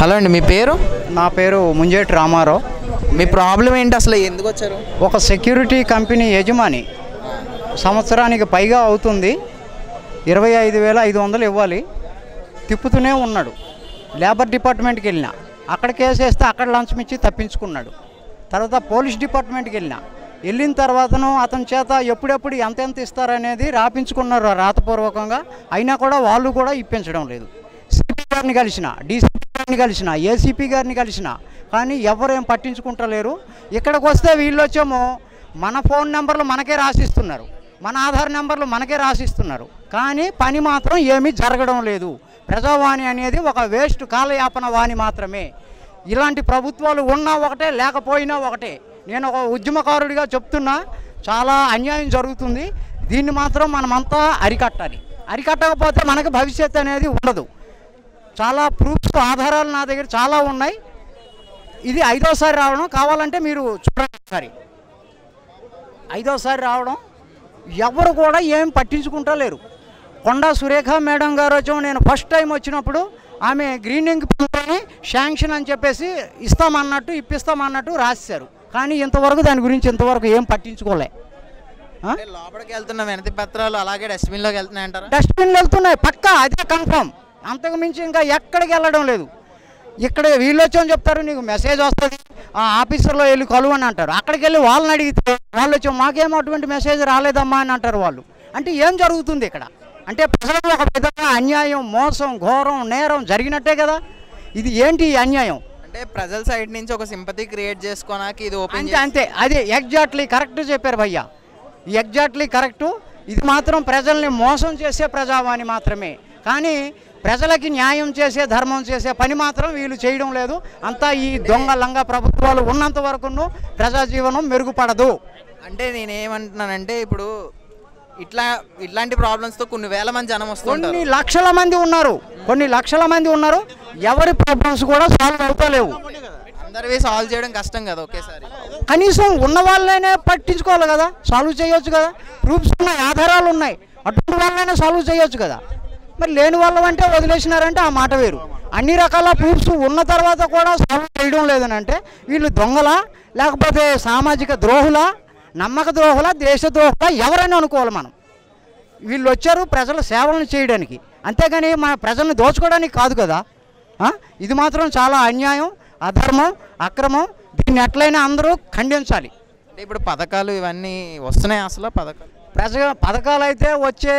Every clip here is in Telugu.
హలో అండి మీ పేరు? నా పేరు ముంజేటి రామారావు. మీ ప్రాబ్లం ఏంటి అసలు? ఎందుకు వచ్చారు? ఒక సెక్యూరిటీ కంపెనీ యజమాని సంవత్సరానికి పైగా అవుతుంది. ఇరవై ఐదు వేల ఐదు వందలు ఇవ్వాలి. తిప్పుతూనే ఉన్నాడు. లేబర్ డిపార్ట్మెంట్కి వెళ్ళిన. అక్కడ కేసు వేస్తే అక్కడ లంచం ఇచ్చి తప్పించుకున్నాడు. తర్వాత పోలీస్ డిపార్ట్మెంట్కి వెళ్ళిన. వెళ్ళిన తర్వాతను అతని చేత ఎప్పుడెప్పుడు ఎంత ఎంత ఇస్తారనేది రాపించుకున్నారు రాతపూర్వకంగా. అయినా కూడా వాళ్ళు కూడా ఇప్పించడం లేదు. సిపి గారిని కలిసిన డీసీపీ కలిసిన ఏసీపీ గారిని కలిసిన. కానీ ఎవరేం పట్టించుకుంటలేరు. ఇక్కడికి వస్తే వీళ్ళు వచ్చేమో మన ఫోన్ నెంబర్లు మనకే రాసిస్తున్నారు. మన ఆధార్ నెంబర్లు మనకే రాసిస్తున్నారు. కానీ పని మాత్రం ఏమీ జరగడం లేదు. ప్రజావాణి అనేది ఒక వేస్ట్ కాలయాపన వాణి మాత్రమే. ఇలాంటి ప్రభుత్వాలు ఉన్నా ఒకటే లేకపోయినా ఒకటే. నేను ఒక ఉద్యమకారుడిగా చెప్తున్నా చాలా అన్యాయం జరుగుతుంది. దీన్ని మాత్రం మనమంతా అరికట్టాలి. అరికట్టకపోతే మనకి భవిష్యత్తు అనేది ఉండదు. చాలా ప్రూఫ్స్ ఆధారాలు నా దగ్గర చాలా ఉన్నాయి. ఇది ఐదోసారి రావడం కావాలంటే మీరు చూడండి ఒకసారి. ఐదోసారి రావడం ఎవరు కూడా ఏం పట్టించుకుంటా లేరు. కొండా సురేఖ మేడం గారు వచ్చాము నేను ఫస్ట్ టైం వచ్చినప్పుడు ఆమె గ్రీనింగ్ పనులని శాంక్షన్ అని చెప్పేసి ఇస్తామన్నట్టు ఇప్పిస్తామన్నట్టు రాశారు. కానీ ఇంతవరకు దాని గురించి ఇంతవరకు ఏం పట్టించుకోలే. లోపలికి వెళ్తున్న వినతి పత్రాలు అలాగే డస్ట్బిన్లోకి వెళ్తున్నాయి అంటారా డస్ట్బిన్లు వెళ్తున్నాయి పక్కా అదే కన్ఫర్మ్ అంతకు మించి ఇంకా ఎక్కడికి వెళ్ళడం లేదు. ఇక్కడ వీళ్ళు వచ్చి చెప్తారు నీకు మెసేజ్ వస్తుంది ఆ ఆఫీసర్లో వెళ్ళి కలువు అని అంటారు. అక్కడికి వెళ్ళి వాళ్ళని అడిగితే వాళ్ళు వచ్చి మాకేం అటువంటి మెసేజ్ రాలేదమ్మా అని అంటారు వాళ్ళు. అంటే ఏం జరుగుతుంది ఇక్కడ? అంటే ప్రజలకు ఒక విధంగా అన్యాయం మోసం ఘోరం నేరం జరిగినట్టే కదా? ఇది ఏంటి ఈ అన్యాయం? అంటే ప్రజల సైడ్ నుంచి ఒక సింపతి క్రియేట్ చేసుకోనాకి ఇది ఓపెన్ అంతే. అదే ఎగ్జాక్ట్లీ కరెక్ట్ చెప్పారు భయ్యా. Exactly correct. ఇది మాత్రం ప్రజల్ని మోసం చేసే ప్రజావాణి మాత్రమే. కానీ ప్రజలకి న్యాయం చేసే ధర్మం చేసే పని మాత్రం వీళ్ళు చేయడం లేదు. అంతా ఈ దొంగ లంగ ప్రభుత్వాలు ఉన్నంత వరకును ప్రజా జీవనం మెరుగుపడదు. అంటే నేనేమంటున్నానంటే ఇప్పుడు ఇట్లా ఇట్లాంటి ప్రాబ్లమ్స్తో కొన్ని వేల మంది జనం వస్తుంటారు కొన్ని లక్షల మంది ఉన్నారు. కొన్ని లక్షల మంది ఉన్నారు. ఎవరి ప్రాబ్లమ్స్ కూడా సాల్వ్ అవుతలేవు. అందరివి సాల్వ్ చేయడం కష్టం కదా ఒకేసారి. కనీసం ఉన్న వాళ్ళైనా పట్టించుకోవాలి కదా. సాల్వ్ చేయొచ్చు కదా. ప్రూఫ్స్ ఉన్నాయి ఆధారాలు ఉన్నాయి. అటువంటి వాళ్ళైనా సాల్వ్ చేయొచ్చు కదా. మరి లేని వాళ్ళం అంటే వదిలేసినారంటే ఆ మాట వేరు. అన్ని రకాల ప్రూఫ్స్ ఉన్న తర్వాత కూడా సాల్వ్ చేయడం లేదని అంటే వీళ్ళు దొంగలా లేకపోతే సామాజిక ద్రోహులా నమ్మక ద్రోహులా దేశ ద్రోహులా ఎవరైనా అనుకోవాలి మనం. వీళ్ళు వచ్చారు ప్రజల సేవలను చేయడానికి. అంతేగాని మన ప్రజల్ని దోచుకోవడానికి కాదు కదా? ఇది మాత్రం చాలా అన్యాయం అధర్మం అక్రమం. దీన్ని ఎట్లయినా అందరూ ఖండించాలి. అంటే ఇప్పుడు పథకాలు ఇవన్నీ వస్తున్నాయి అసలు పథకాలు? ప్రజ పథకాలు అయితే వచ్చే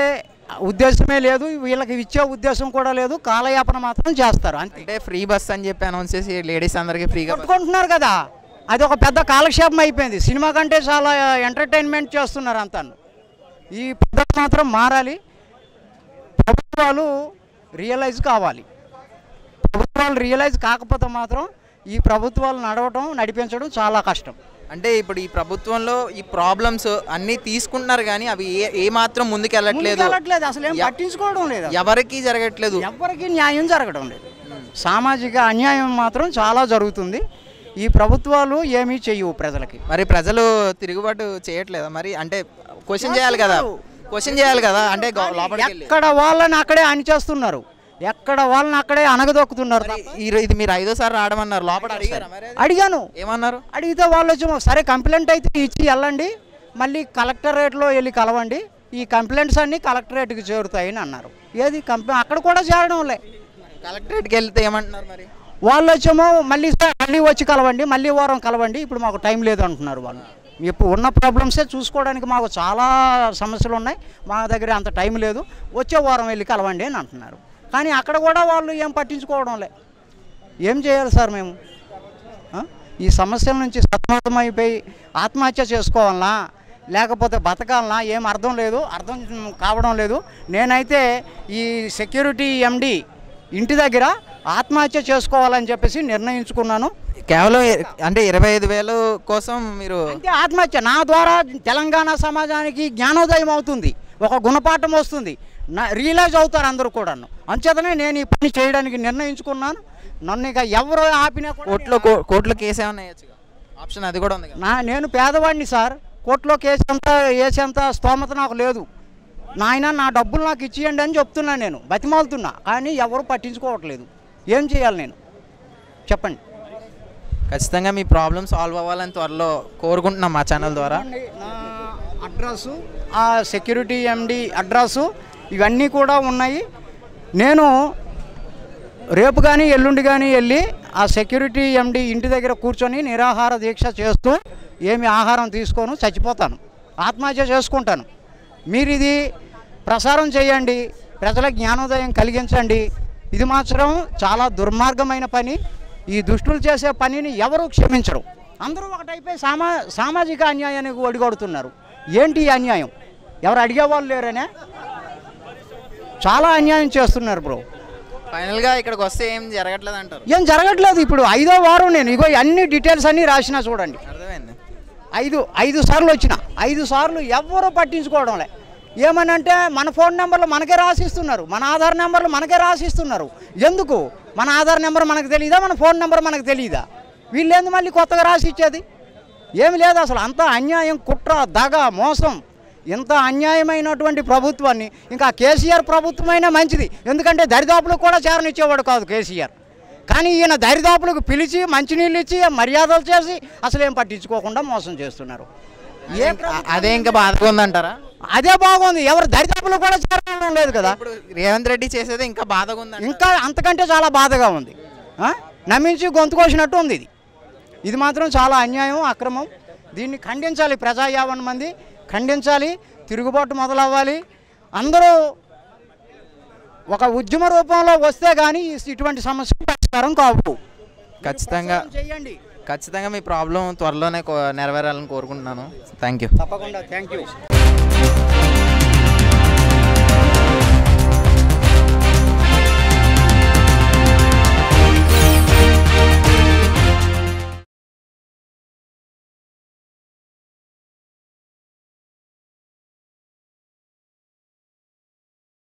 ఉద్దేశమే లేదు. వీళ్ళకి ఇచ్చే ఉద్దేశం కూడా లేదు. కాలయాపన మాత్రం చేస్తారు. అంతే. అంటే ఫ్రీ బస్ అని చెప్పి అనౌన్స్ చేసి లేడీస్ అందరికీ ఫ్రీగా బస్ కొట్టుకుంటున్నారు కదా. అది ఒక పెద్ద కాలక్షేపం అయిపోయింది. సినిమా కంటే చాలా ఎంటర్టైన్మెంట్ చేస్తున్నారు అంతాను. ఈ పద్ధతి మాత్రం మారాలి. ప్రభుత్వాలు రియలైజ్ కావాలి. ప్రభుత్వాలు రియలైజ్ కాకపోతే మాత్రం ఈ ప్రభుత్వాలు నడవటం నడిపించడం చాలా కష్టం. అంటే ఇప్పుడు ఈ ప్రభుత్వంలో ఈ ప్రాబ్లమ్స్ అన్నీ తీసుకుంటున్నారు కానీ అవి ఏ ఏ మాత్రం ముందుకు వెళ్ళట్లేదు అసలు ఏం పట్టించుకోవడం లేదు? ఎవరికి జరగట్లేదు. ఎవరికి న్యాయం జరగడం లేదు. సామాజిక అన్యాయం మాత్రం చాలా జరుగుతుంది. ఈ ప్రభుత్వాలు ఏమీ చెయ్యవు ప్రజలకి. మరి ప్రజలు తిరుగుబాటు చేయట్లేదా? మరి అంటే క్వశ్చన్ చేయాలి కదా. క్వశ్చన్ చేయాలి కదా? అంటే గో- లోపలికి వెళ్ళి ఎక్కడ వాళ్ళని అక్కడే అణిచేస్తున్నారు ఎక్కడ వాళ్ళని అక్కడే అనగదొక్కుతున్నారు ఇది మీరు ఐదోసారి రావడమన్నారు లోపల? అడిగాను. ఏమన్నారు? అడిగితే వాళ్ళు వచ్చి సరే కంప్లైంట్ అయితే ఇచ్చి వెళ్ళండి మళ్ళీ కలెక్టరేట్లో వెళ్ళి కలవండి ఈ కంప్లైంట్స్ అన్నీ కలెక్టరేట్కి చేరుతాయని అన్నారు. ఏది కంప్లైంట్ అక్కడ కూడా చేరడం లే కలెక్టరేట్కి వెళ్తే ఏమంటున్నారు మరి? వాళ్ళు వచ్చేమో మళ్ళీ సార్ మళ్ళీ వచ్చి కలవండి మళ్ళీ వారం కలవండి ఇప్పుడు మాకు టైం లేదు అంటున్నారు వాళ్ళు. ఇప్పుడు ఉన్న ప్రాబ్లమ్సే చూసుకోవడానికి మాకు చాలా సమస్యలు ఉన్నాయి మా దగ్గర అంత టైం లేదు వచ్చే వారం వెళ్ళి కలవండి అని అంటున్నారు. కానీ అక్కడ కూడా వాళ్ళు ఏం పట్టించుకోవడం లే. ఏం చేయాలి సార్ మేము? ఈ సమస్యల నుంచి సతమతమైపోయి ఆత్మహత్య చేసుకోవాలనా? లేకపోతే బతకాలనా? ఏం అర్థం లేదు అర్థం కావడం లేదు. నేనైతే ఈ సెక్యూరిటీ ఎండి ఇంటి దగ్గర ఆత్మహత్య చేసుకోవాలని చెప్పేసి నిర్ణయించుకున్నాను. కేవలం అంటే ఇరవై ఐదు వేలు కోసం మీరు అంటే ఆత్మహత్య నా ద్వారా తెలంగాణ సమాజానికి జ్ఞానోదయం అవుతుంది. ఒక గుణపాఠం వస్తుంది. నా రియలైజ్ అవుతారు అందరూ కూడాను. అంచేతనే నేను ఈ పని చేయడానికి నిర్ణయించుకున్నాను. నన్ను ఇక ఎవరు ఆపినా కోర్టులో కోర్టులో కేసు ఆప్షన్ అది కూడా ఉంది నా నేను పేదవాడిని సార్. కోర్టులో కేసు అంతా వేసేంత స్తోమత నాకు లేదు. నాయన నా డబ్బులు నాకు ఇచ్చేయండి అని చెప్తున్నా నేను. బతిమాలుతున్నా. కానీ ఎవరు పట్టించుకోవట్లేదు. ఏం చేయాలి నేను? చెప్పండి. ఖచ్చితంగా మీ ప్రాబ్లం సాల్వ్ అవ్వాలని త్వరలో కోరుకుంటున్నాం మా ఛానల్ ద్వారా. అడ్రస్సు ఆ సెక్యూరిటీ ఎండి అడ్రస్సు ఇవన్నీ కూడా ఉన్నాయి. నేను రేపు కానీ ఎల్లుండి కానీ వెళ్ళి ఆ సెక్యూరిటీ ఎండి ఇంటి దగ్గర కూర్చొని నిరాహార దీక్ష చేస్తూ ఏమి ఆహారం తీసుకోను చచ్చిపోతాను. ఆత్మహత్య చేసుకుంటాను. మీరు ఇది ప్రసారం చేయండి ప్రజల జ్ఞానోదయం కలిగించండి. ఇది మాత్రం చాలా దుర్మార్గమైన పని. ఈ దుష్టులు చేసే పనిని ఎవరు క్షమించరు. అందరూ ఒకటైపోయి సామా సామాజిక అన్యాయానికి ఒడిగొడుతున్నారు. ఏంటి ఈ అన్యాయం? ఎవరు అడిగేవాళ్ళు లేరనే? చాలా అన్యాయం చేస్తున్నారు బ్రో. ఫైనల్గా ఇక్కడికి వస్తే ఏం జరగట్లేదు అంటారు? ఏం జరగట్లేదు ఇప్పుడు. ఐదో వారం నేను. ఇగో అన్ని డీటెయిల్స్ అన్నీ రాసినా చూడండి. అర్థమైంది. ఐదు ఐదు సార్లు వచ్చిన. ఐదు సార్లు ఎవ్వరూ పట్టించుకోవడంలే ఏమనంటే మన ఫోన్ నెంబర్లు మనకే రాసిస్తున్నారు. మన ఆధార్ నెంబర్లు మనకే రాసిస్తున్నారు. ఎందుకు? మన ఆధార్ నెంబర్ మనకు తెలియదా మన ఫోన్ నెంబర్ మనకు తెలియదా వీళ్ళేందు మళ్ళీ కొత్తగా రాసి ఇచ్చేది ఏమి లేదు అసలు అంత అన్యాయం కుట్ర దగ మోసం. ఇంత అన్యాయమైనటువంటి ప్రభుత్వాన్ని ఇంకా కేసీఆర్ ప్రభుత్వమైనా మంచిది. ఎందుకంటే దరిదాపులకు కూడా చేరనిచ్చేవాడు కాదు కేసీఆర్. కానీ ఈయన దరిదాపులకు పిలిచి మంచినీళ్ళు ఇచ్చి మర్యాదలు చేసి అసలు ఏం పట్టించుకోకుండా మోసం చేస్తున్నారు. ఏ అదే ఇంకా బాధగా ఉందంటారా? అదే బాగుంది. ఎవరు దరిదాపులు కూడా చేరడం లేదు కదా. రేవంత్ రెడ్డి చేసేది ఇంకా బాధగా ఉందంట ఇంకా అంతకంటే చాలా బాధగా ఉంది? నమ్మించి గొంతు కోసినట్టు ఉంది ఇది. ఇది మాత్రం చాలా అన్యాయం అక్రమం. దీన్ని ఖండించాలి ప్రజా యావన్ మంది ఖండించాలి తిరుగుబాటు మొదలవ్వాలి. అందరూ ఒక ఉద్యమ రూపంలో వస్తే కానీ ఇటువంటి సమస్య పరిష్కారం కావు. ఖచ్చితంగా చేయండి. ఖచ్చితంగా మీ ప్రాబ్లం త్వరలోనే నెరవేరాలని కోరుకుంటున్నాను. థ్యాంక్ యూ తప్పకుండా. Thank you